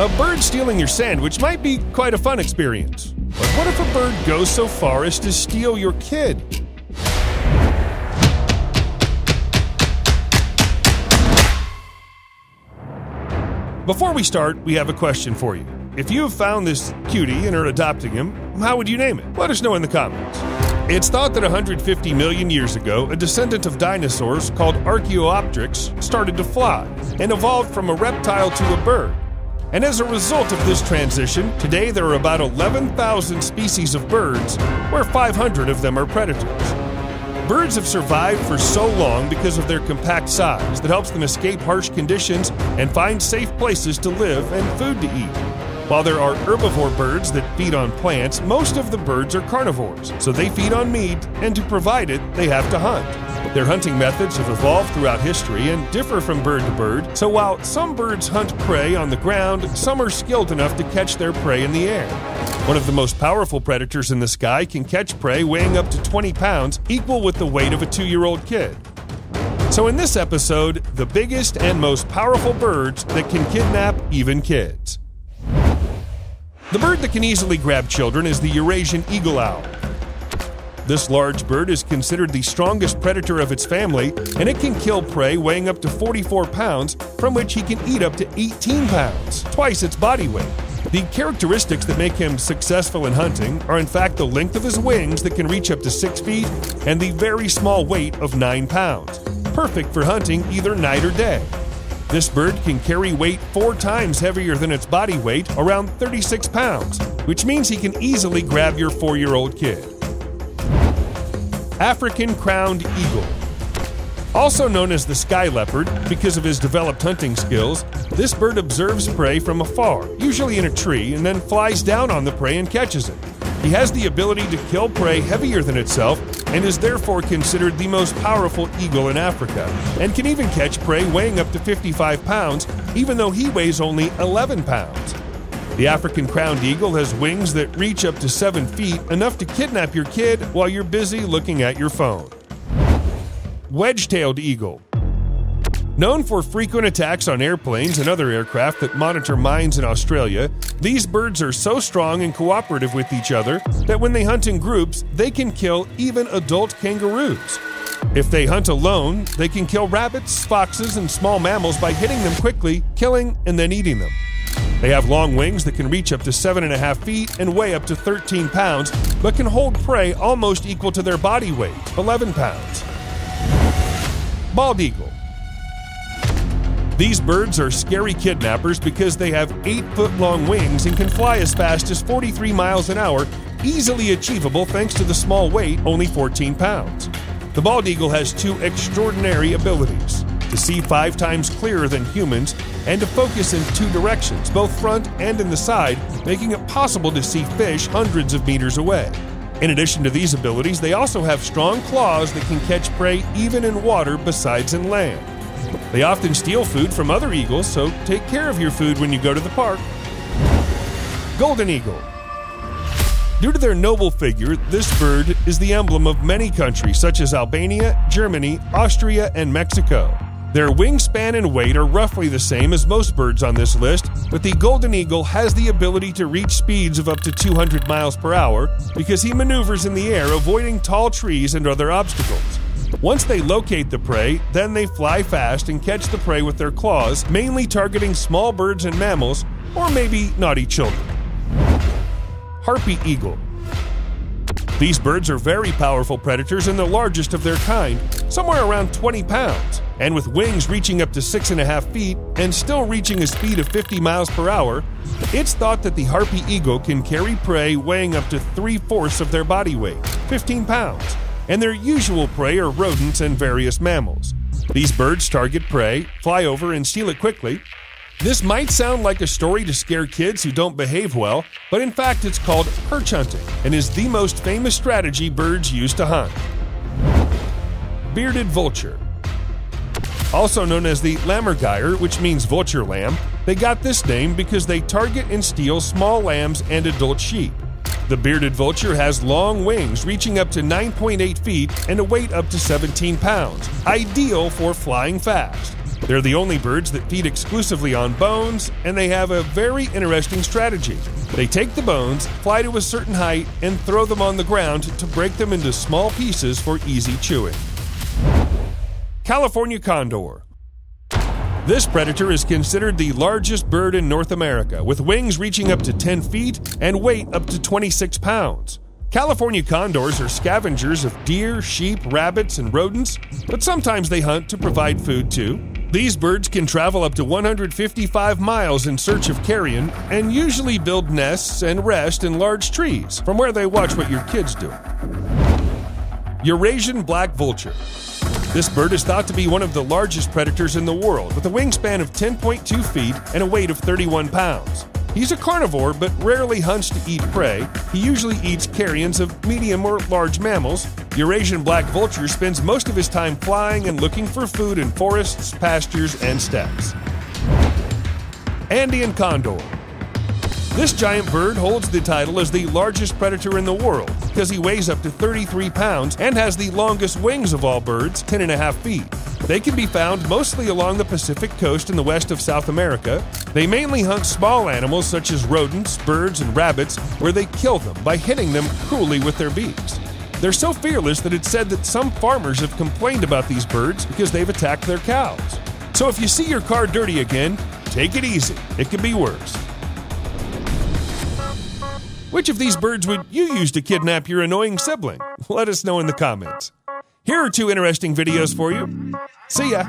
A bird stealing your sandwich might be quite a fun experience. But what if a bird goes so far as to steal your kid? Before we start, we have a question for you. If you have found this cutie and are adopting him, how would you name it? Let us know in the comments. It's thought that 150 million years ago, a descendant of dinosaurs called Archaeopteryx started to fly and evolved from a reptile to a bird. And as a result of this transition, today there are about 11,000 species of birds, where 500 of them are predators. Birds have survived for so long because of their compact size that helps them escape harsh conditions and find safe places to live and food to eat. While there are herbivore birds that feed on plants, most of the birds are carnivores, so they feed on meat, and to provide it, they have to hunt. Their hunting methods have evolved throughout history and differ from bird to bird, so while some birds hunt prey on the ground, some are skilled enough to catch their prey in the air. One of the most powerful predators in the sky can catch prey weighing up to 20 pounds, equal with the weight of a two year old kid. So, in this episode, the biggest and most powerful birds that can kidnap even kids. The bird that can easily grab children is the Eurasian eagle owl. This large bird is considered the strongest predator of its family, and it can kill prey weighing up to 44 pounds, from which he can eat up to 18 pounds, twice its body weight. The characteristics that make him successful in hunting are, in fact, the length of his wings that can reach up to 6 feet and the very small weight of 9 pounds, perfect for hunting either night or day. This bird can carry weight four times heavier than its body weight, around 36 pounds, which means he can easily grab your four year old kid. African Crowned Eagle. Also known as the sky leopard because of his developed hunting skills, this bird observes prey from afar, usually in a tree, and then flies down on the prey and catches it. He has the ability to kill prey heavier than itself and is therefore considered the most powerful eagle in Africa, and can even catch prey weighing up to 55 pounds, even though he weighs only 11 pounds. The African crowned eagle has wings that reach up to 7 feet, enough to kidnap your kid while you're busy looking at your phone. Wedge tailed eagle. Known for frequent attacks on airplanes and other aircraft that monitor mines in Australia, these birds are so strong and cooperative with each other that when they hunt in groups, they can kill even adult kangaroos. If they hunt alone, they can kill rabbits, foxes, and small mammals by hitting them quickly, killing, and then eating them. They have long wings that can reach up to 7.5 feet and weigh up to 13 pounds, but can hold prey almost equal to their body weight, 11 pounds. Bald eagle. These birds are scary kidnappers because they have 8 foot long wings and can fly as fast as 43 miles an hour, easily achievable thanks to the small weight, only 14 pounds. The bald eagle has two extraordinary abilities to see five times clearer than humans and to focus in two directions, both front and in the side, making it possible to see fish hundreds of meters away. In addition to these abilities, they also have strong claws that can catch prey even in water besides in land. They often steal food from other eagles, so take care of your food when you go to the park. Golden Eagle. Due to their noble figure, this bird is the emblem of many countries such as Albania, Germany, Austria, and Mexico. Their wingspan and weight are roughly the same as most birds on this list, but the golden eagle has the ability to reach speeds of up to 200 miles per hour because he maneuvers in the air, avoiding tall trees and other obstacles. Once they locate the prey, then they fly fast and catch the prey with their claws, mainly targeting small birds and mammals, or maybe naughty children. Harpy Eagle. These birds are very powerful predators and the largest of their kind, somewhere around 20 pounds, and with wings reaching up to 6.5 feet and still reaching a speed of 50 miles per hour, it's thought that the harpy eagle can carry prey weighing up to three fourths of their body weight, 15 pounds, and their usual prey are rodents and various mammals. These birds target prey, fly over, and steal it quickly. This might sound like a story to scare kids who don't behave well, but in fact it's called perch hunting and is the most famous strategy birds use to hunt. Bearded vulture. Also known as the lammergeier, which means vulture lamb, they got this name because they target and steal small lambs and adult sheep. The bearded vulture has long wings reaching up to 9.8 feet and a weight up to 17 pounds, ideal for flying fast. They're the only birds that feed exclusively on bones, and they have a very interesting strategy. They take the bones, fly to a certain height, and throw them on the ground to break them into small pieces for easy chewing. California Condor. This predator is considered the largest bird in North America, with wings reaching up to 10 feet and weight up to 26 pounds. California condors are scavengers of deer, sheep, rabbits, and rodents, but sometimes they hunt to provide food too. These birds can travel up to 155 miles in search of carrion and usually build nests and rest in large trees, from where they watch what your kids do. Eurasian black vulture. This bird is thought to be one of the largest predators in the world, with a wingspan of 10.2 feet and a weight of 31 pounds. He's a carnivore, but rarely hunts to eat prey. He usually eats carrions of medium or large mammals. Eurasian black vulture spends most of his time flying and looking for food in forests, pastures, and steppes. Andean condor. This giant bird holds the title as the largest predator in the world because he weighs up to 33 pounds and has the longest wings of all birds, 10.5 feet. They can be found mostly along the Pacific coast in the west of South America. They mainly hunt small animals such as rodents, birds, and rabbits, where they kill them by hitting them cruelly with their beaks. They're so fearless that it's said that some farmers have complained about these birds because they've attacked their cows. So if you see your car dirty again, take it easy. It could be worse. Which of these birds would you use to kidnap your annoying sibling? Let us know in the comments. Here are two interesting videos for you. See ya.